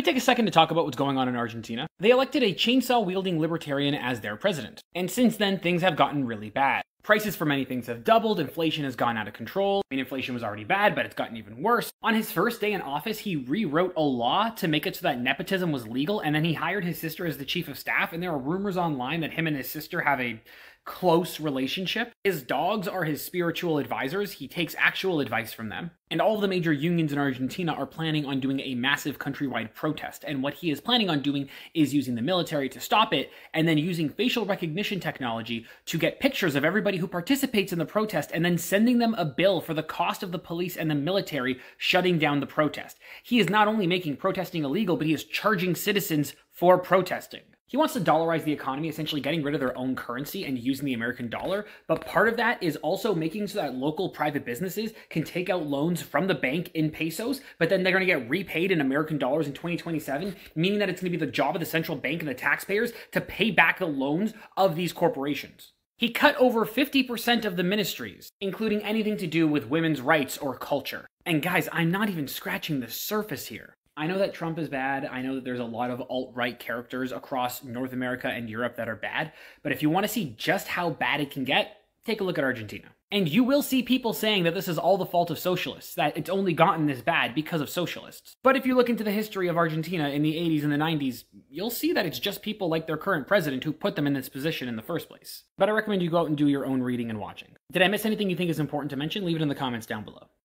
We take a second to talk about what's going on in Argentina. They elected a chainsaw wielding libertarian as their president. And since then, things have gotten really bad. Prices for many things have doubled, inflation has gone out of control. I mean, inflation was already bad, but it's gotten even worse. On his first day in office, he rewrote a law to make it so that nepotism was legal, and then he hired his sister as the chief of staff, and there are rumors online that him and his sister have a close relationship. His dogs are his spiritual advisors. He takes actual advice from them. And all of the major unions in Argentina are planning on doing a massive countrywide protest. And what he is planning on doing is using the military to stop it and then using facial recognition technology to get pictures of everybody who participates in the protest and then sending them a bill for the cost of the police and the military shutting down the protest. He is not only making protesting illegal, but he is charging citizens for protesting. He wants to dollarize the economy, essentially getting rid of their own currency and using the American dollar. But part of that is also making so that local private businesses can take out loans from the bank in pesos, but then they're going to get repaid in American dollars in 2027, meaning that it's going to be the job of the central bank and the taxpayers to pay back the loans of these corporations. He cut over 50% of the ministries, including anything to do with women's rights or culture. And guys, I'm not even scratching the surface here. I know that Trump is bad. I know that there's a lot of alt right characters across North America and Europe that are bad. But if you want to see just how bad it can get, take a look at Argentina. And you will see people saying that this is all the fault of socialists, that it's only gotten this bad because of socialists. But if you look into the history of Argentina in the 80s and the 90s, you'll see that it's just people like their current president who put them in this position in the first place. But I recommend you go out and do your own reading and watching. Did I miss anything you think is important to mention? Leave it in the comments down below.